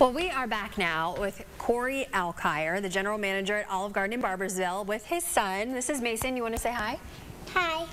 Well, we are back now with Corey Alkire, the general manager at Olive Garden in Barboursville, with his son. This is Mason. You want to say hi? Hi.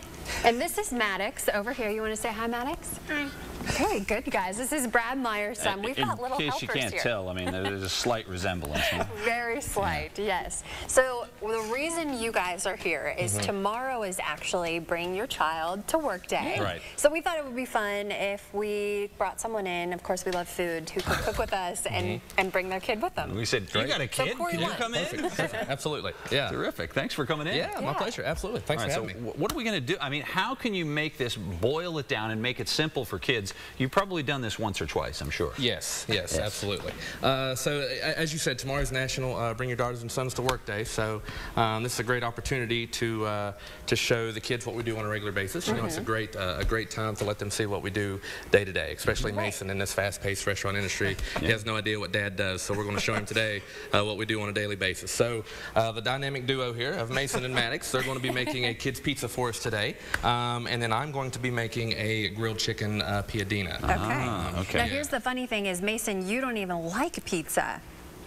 And this is Maddox over here. You want to say hi, Maddox? Hi. Okay, good guys. This is Brad Myers' son. We've In got little helpers here. In case helpers you can't here. tell, I mean, there's a slight resemblance. Very slight, yes. So the reason you guys are here is Mm-hmm. tomorrow is actually bring your child to work day. Right. So we thought it would be fun if we brought someone in. Of course, we love food who could cook with us and Mm-hmm. and bring their kid with them. We said, you got a So kid? Corey Can you won. come in? Absolutely. Yeah. Terrific. Thanks for coming in. Yeah, my pleasure. Absolutely. Thanks All right, for so having me. wh- what are we going to do? I mean, how can you make this, boil it down and make it simple for kids? You've probably done this once or twice, I'm sure. Yes, yes, absolutely. Uh, so, as you said, tomorrow's National uh, Bring Your Daughters and Sons to Work Day. So, um, this is a great opportunity to uh, to show the kids what we do on a regular basis. You know, it's a great uh, a great time to let them see what we do day to day. Especially Mason in this fast-paced restaurant industry, he has no idea what Dad does. So, we're going to show him today uh, what we do on a daily basis. So, uh, the dynamic duo here of Mason and Maddox, they're going to be making a kids pizza for us today, um, and then I'm going to be making a grilled chicken uh, piadina. Okay. Ah, okay. Now here's the funny thing is Mason, you don't even like pizza.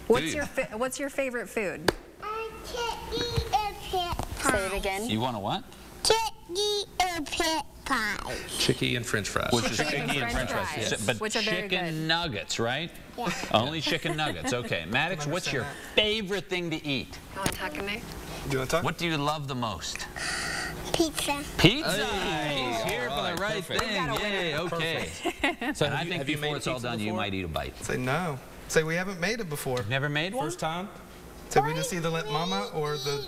What's you? your what's your favorite food? I can't eat a pit pie. Say it again. You want to what? Can't eat a pit pie. Chicky and French fries. Which is Chicken chicken and french fries, So- But which are very chicken good. nuggets, right? Yeah. Only chicken nuggets. Okay. Maddox, what's your favorite thing to eat? You want to talk to me? Do you want to talk? What do you love the most? Pizza. Pizza. Hey, He's here all for the right perfect. thing. got. Yay, okay. So And I think have you before made it's all pizza done, you might eat a bite. Say no. Say we haven't made it before. Never made one? First time? Say we just either let mama or the.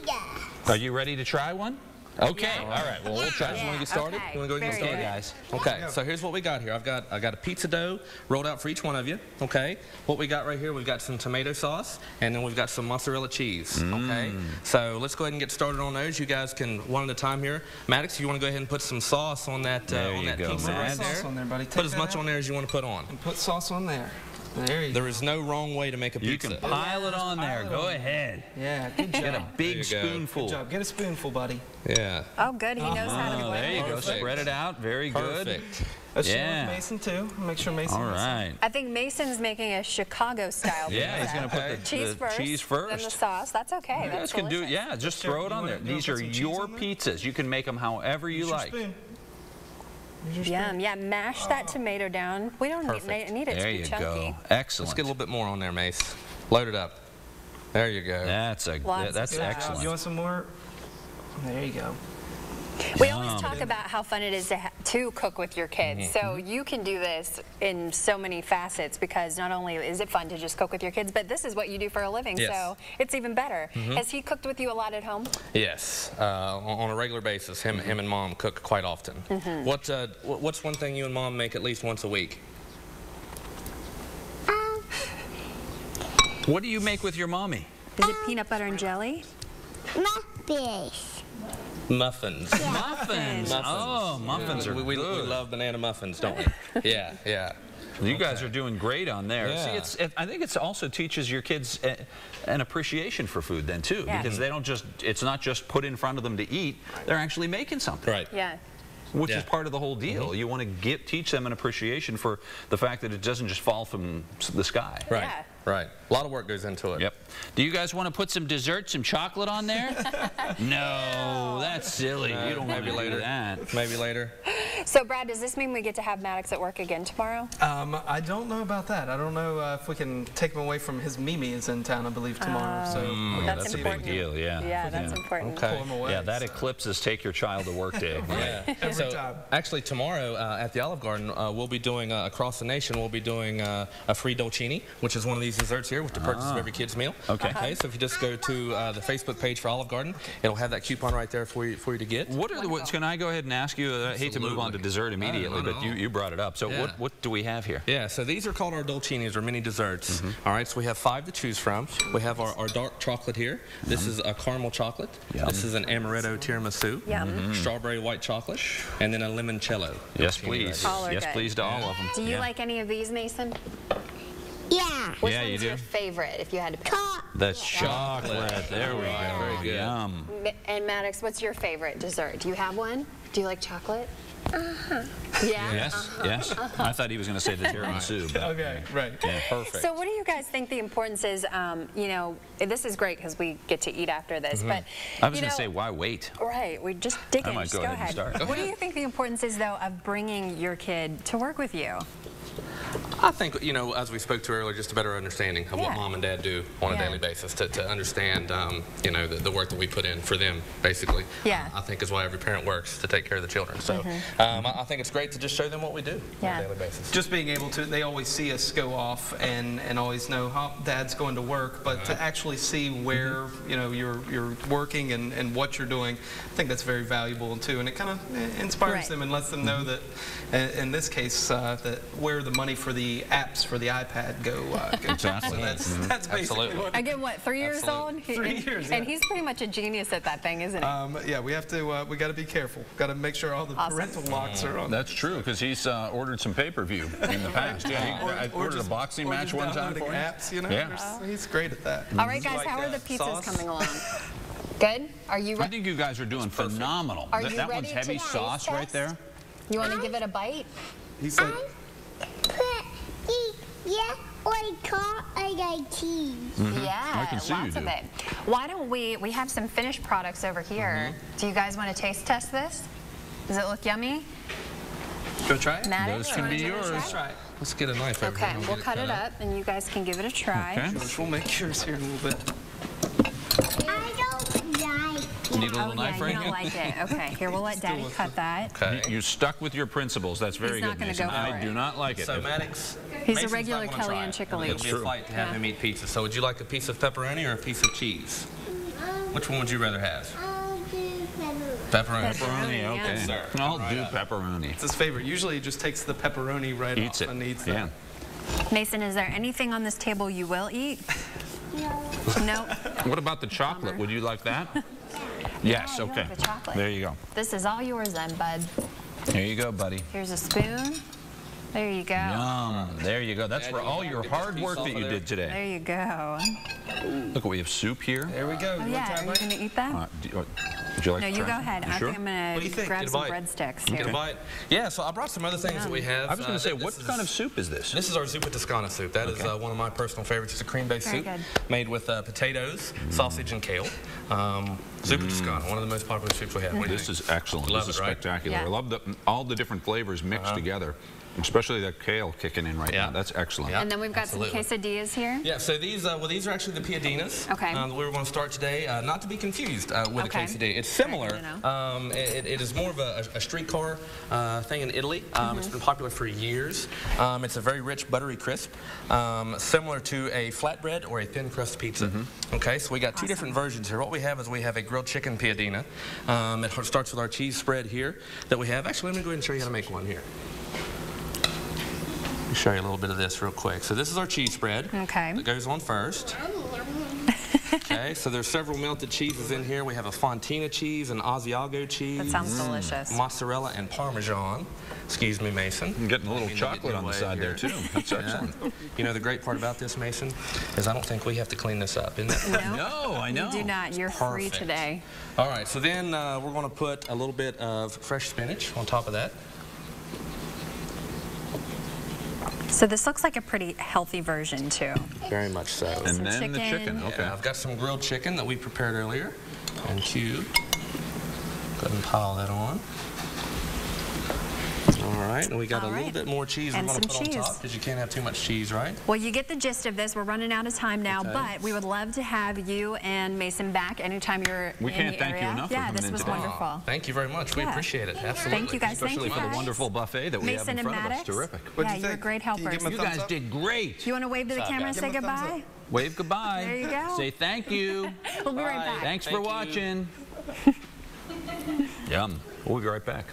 Are you ready to try one? Okay. All right. Well, we'll try. You want to get started? Okay. You want to go ahead and Very get good. started? guys. Okay, so here's what we got here. I've got I got a pizza dough rolled out for each one of you. Okay, what we got right here, we've got some tomato sauce, and then we've got some mozzarella cheese. Okay, so let's go ahead and get started on those. You guys can one at a time here. Maddox, you want to go ahead and put some sauce on that uh, There on you that go, pizza Matt. right Put sauce there. on there, buddy. Put as much out. on there as you want to put on. And put sauce on there. There you There go. is no wrong way to make a pizza. You can pile it on there. Go ahead. Yeah, good job. Get a big go. spoonful. Good job. Get a spoonful, buddy. Yeah. Oh, good. He knows how to uh-huh. do Oh, there you it. go. Spread it out. Very good. Perfect. Let's share Yeah. with Mason too. Make sure Mason. All has I think Mason's making a Chicago style pizza. Yeah, he's going to put the, cheese the first, cheese then the sauce. That's okay. You That's guys can do. Yeah, just Sure, throw it on there. wanna These are your on there? pizzas. You can make them however you Use your like. Spoon. Yum. Yeah, mash that oh. tomato down. We don't need, Perfect. need it There to be you chunky. go. Let's get a little bit more on there, Mace. Load it up. There you go. That's a Lots of that's stuff. You want some more? There you go. We always talk about how fun it is to, ha- to cook with your kids. Mm-hmm. So you can do this in so many facets because not only is it fun to just cook with your kids, but this is what you do for a living. Yes. So it's even better. Mm-hmm. Has he cooked with you a lot at home? Yes, uh, on on a regular basis, him, him and mom cook quite often. Mm-hmm. What, uh, what's one thing you and mom make at least once a week? Um, What do you make with your mommy? Is it peanut butter and jelly? Muffins. Muffins. Muffins. Oh, muffins are we, we, we love banana muffins, don't we? yeah, yeah. You guys are doing great on there. See, Yeah. it's, it, I think it also teaches your kids a, an appreciation for food then too, Yeah. because they don't just, it's not just put in front of them to eat, they're actually making something. Right. Yeah. Which is Yeah. Mm-hmm. part of the whole deal. You want to get, teach them an appreciation for the fact that it doesn't just fall from the sky. Right. Yeah. Right. A lot of work goes into it. Yep. Do you guys want to put some dessert, some chocolate on there? no, that's silly. you don't maybe maybe later. later that. Maybe later. So Brad, does this mean we get to have Maddox at work again tomorrow? Um, I don't know about that. I don't know uh, if we can take him away from his Mimi is in town, I believe, tomorrow. so we'll that's see if we Deal, yeah. Yeah, that's important. Okay. pull him away. Yeah, that so. eclipses take your child to work day. Yeah. Every so time. actually tomorrow uh, at the Olive Garden, uh, we'll be doing uh, across the nation. We'll be doing uh, a free dolcini, which is one of these desserts here with the purchase of every kid's meal. Okay. Okay. So if you just go to uh, the Facebook page for Olive Garden, it'll have that coupon right there for you for you to get. What are the, what's, can I go ahead and ask you, uh, I hate to move on to dessert immediately, but you, you brought it up. So Yeah. what, what do we have here? Yeah, so these are called our dolcinis, or mini desserts. All right, so we have five to choose from. We have our, our dark chocolate here. This is a caramel chocolate. Yum. This is an amaretto tiramisu. Yum. Strawberry white chocolate. And then a limoncello. Yes, please. right All are Yes, good. please to all of them. Do you Yeah. like any of these, Mason? Yeah. Which Yeah, you do. your favorite, if you had to pick? Cut. The chocolate. There we go. Very good. Yum. And Maddox, what's your favorite dessert? Do you have one? Do you like chocolate? Uh-huh. Yeah. Yes, yes. I thought he was going to say the tiramisu. but- Okay, right. Yeah, perfect. So what do you guys think the importance is, um, you know, this is great because we get to eat after this, but, Mm-hmm. I was going to say, why wait? Right, we just dig I in, might just go go ahead and ahead. start. What do you think the importance is, though, of bringing your kid to work with you? I think, you know, as we spoke to earlier, just a better understanding of what mom and dad do on Yeah. a daily basis to, to understand, um, you know, the, the work that we put in for them, basically. Yeah. Mm-hmm. I think is why every parent works to take care of the children. So um, I, I think it's great to just show them what we do Yeah. on a daily basis. Just being able to, they always see us go off and, and always know how dad's going to work, but to actually see where, you know, you're, you're working and, and what you're doing, I think that's very valuable too. And it kind of inspires Right. them and lets them know that, in, in this case, uh, that where the money for the apps for the iPad go. Uh, go. Exactly. So that's, that's basically Absolutely. what Again, what, three years Absolutely. old? He- Three and, years, And he's pretty much a genius at that thing, isn't he? Um, yeah, we have to. Uh, we got to be careful. Got to make sure all the Awesome. parental locks are on. That's true, because he's uh, ordered some pay-per-view in the past. Yeah, he- I ordered a boxing match one time for him. apps, you know. Yeah. There's- He's great at that. All right, guys, like, how are uh, the pizzas sauce? coming along? Good? Are you I think you guys are doing phenomenal. Are that you that one's heavy to sauce right there. You want to give it a bite? He's like, Pretty, yeah, I call I like cheese. Yeah, I can see you lots of do. it. Why don't we, we have some finished products over here. Mm-hmm. Do you guys want to taste test this? Does it look yummy? go try it. Maddox, Those can wanna be give yours. Let's try it. Let's get a knife over Okay, here. and we'll get cut it up and you guys can give it a try. Okay. George, we'll make yours here in a little bit. I don't like You need a little Oh, knife yeah, right you don't like it. Okay, here, we'll let Daddy cut that. Okay. You- You're stuck with your principles. That's very He's not good, gonna Mason. go for I it. do not like it. So Maddox, He's a regular not gonna try Kellyanne it. Chickle It'll be a True. fight to have Yeah. him eat pizza. So would you like a piece of pepperoni or a piece of cheese? Which one would you rather have? Pepperoni. Pepperoni. Pepperoni, okay. Yes, sir. I'll Right do up. pepperoni. It's his favorite. Usually, he just takes the pepperoni right Eats off it. and eats Yeah. that. Mason, is there anything on this table you will eat? No. What about the chocolate? Would you like that? Yes, Yeah, I love okay. the. There you go. This is all yours then, bud. Here you go, buddy. Here's a spoon. There you go. Yum. There you go. That's for all your hard work that you did today. There you go. Look, we have soup here. There we go. Oh, you yeah, want to are you going to eat that? Uh, do, uh, would you like no, to you go some? ahead. You I sure? think I'm going What do you to grab some bite. breadsticks Get here. a bite. Yeah, so I brought some other things that we have. I was going Uh, to say, th- what kind of soup is this? This is our Zuppa Toscana soup. That is Okay. uh, one of my personal favorites. It's a cream-based soup good. made with uh, potatoes, sausage, and kale. Um, Zuppa Toscana, one of the most popular soups we have. What This is excellent. Love this is it, right? spectacular. Yeah. I love the, all the different flavors mixed together, especially that kale kicking in right Yeah. now. That's excellent. Yeah. And then we've got Absolutely. some quesadillas here. Yeah, so these uh, well these are actually the piadinas. Okay. Uh, that we were going to start today, uh, not to be confused uh, with Okay. a quesadilla. It's similar. good to know. Um, it, it is more of a, a streetcar uh, thing in Italy. Um, It's Mm-hmm. been popular for years. Um, it's a very rich, buttery crisp, um, similar to a flatbread or a thin crust pizza. Okay, so we got two different versions here. What we have is we have a grilled chicken piadina. Um, it starts with our cheese spread here that we have. Actually, let me go ahead and show you how to make one here. Let me show you a little bit of this real quick. So this is our cheese spread. Okay. That goes on first. Okay, so there's several melted cheeses in here. We have a Fontina cheese, an Asiago cheese, That sounds delicious. mozzarella, and Parmesan. Excuse me, Mason. I'm getting a little Didn't mean chocolate on the way side there, too. That's excellent. You know, the great part about this, Mason, is I don't think we have to clean this up, isn't that No, No, I know. you do not. You're free today. All right, so then uh, we're going to put a little bit of fresh spinach on top of that. So this looks like a pretty healthy version too. Very much so. And Some then the chicken. chicken. Okay. Yeah, I've got some grilled chicken that we prepared earlier and cubed. Go ahead and pile that on. All right, and we got All a little bit more cheese And we're going to some put on top because you can't have too much cheese, right? Well, you get the gist of this. We're running out of time now, Okay. but we would love to have you and Mason back anytime you're We in can't the thank you area. enough for yeah, this was today. wonderful. Thank you very much. We Yeah. appreciate it. Absolutely. Thank you guys. Thank Especially you for the wonderful buffet that we have in and front of us. Terrific. What'd yeah, you you're think? great Can you helpers. You guys up? did great. You want to wave to the camera and say him a thumbs goodbye? Wave goodbye. There you go. Say thank you. We'll be right back. Thanks for watching. Yum. We'll be right back.